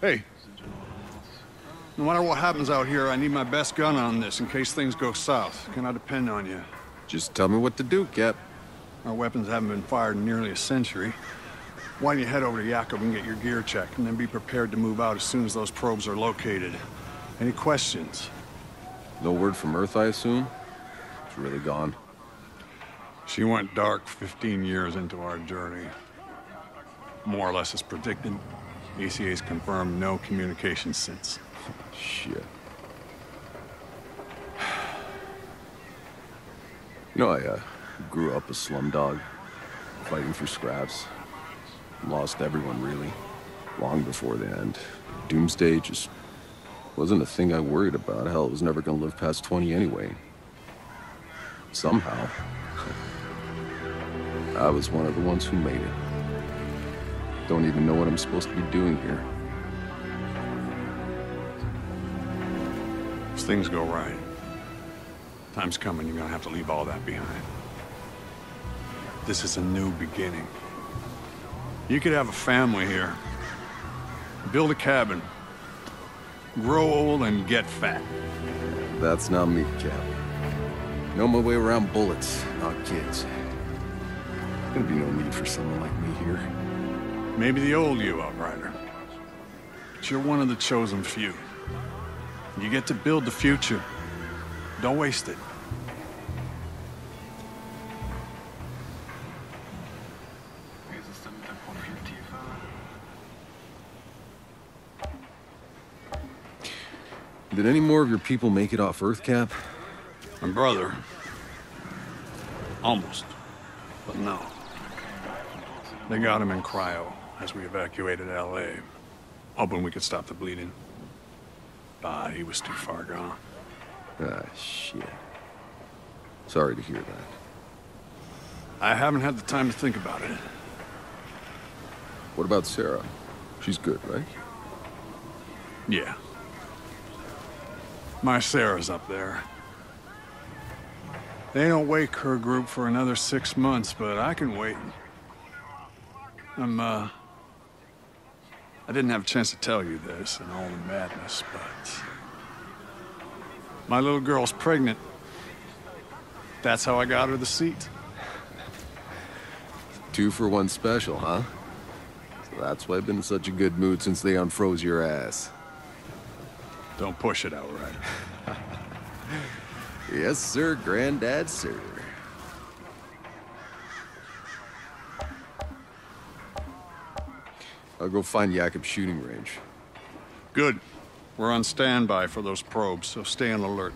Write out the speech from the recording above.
Hey. No matter what happens out here, I need my best gun on this in case things go south. Can I depend on you? Just tell me what to do, Cap. Our weapons haven't been fired in nearly a century. Why don't you head over to Jakub and get your gear checked, and then be prepared to move out as soon as those probes are located. Any questions? No word from Earth, I assume? It's really gone. She went dark 15 years into our journey. More or less as predicted. ECA's confirmed no communication since. Shit. You know, I uh, grew up a slumdog, fighting for scraps. Lost everyone, really. Long before the end. Doomsday just wasn't a thing I worried about. Hell, it was never gonna live past 20 anyway. Somehow. I was one of the ones who made it. Don't even know what I'm supposed to be doing here. If things go right, time's coming you're gonna have to leave all that behind. This is a new beginning. You could have a family here. Build a cabin. Grow old and get fat. That's not me, Cap. Know my way around bullets, not kids. Gonna be no need for someone like me here. Maybe the old you, Outrider. But you're one of the chosen few. You get to build the future. Don't waste it. Wie ist es denn mit der Profiltiefe? Did any more of your people make it off Earth, Cap? My brother. Almost. But no. They got him in cryo as we evacuated LA. Hoping we could stop the bleeding. But he was too far gone. Ah, shit. Sorry to hear that. I haven't had the time to think about it. What about Sarah? She's good, right? Yeah. My Sarah's up there. They don't wake her group for another six months, but I can wait. I'm, uh... I didn't have a chance to tell you this in all the madness, but... My little girl's pregnant. That's how I got her the seat. Two for one special, huh? So that's why I've been in such a good mood since they unfroze your ass. Don't push it out right. Yes, sir, Granddad, sir. I'll go find Jakub's shooting range. Good. We're on standby for those probes, so stay on alert.